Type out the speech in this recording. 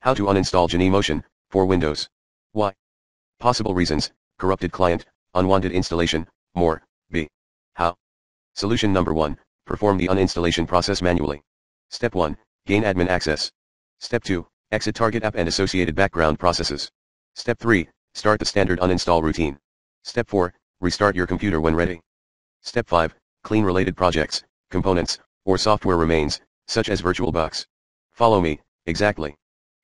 How to uninstall Genymotion, for Windows. Why? Possible reasons, corrupted client, unwanted installation, more, b. How? Solution number 1, perform the uninstallation process manually. Step 1, gain admin access. Step 2, exit target app and associated background processes. Step 3, start the standard uninstall routine. Step 4, restart your computer when ready. Step 5, clean related projects, components, or software remains, such as VirtualBox. Follow me, exactly.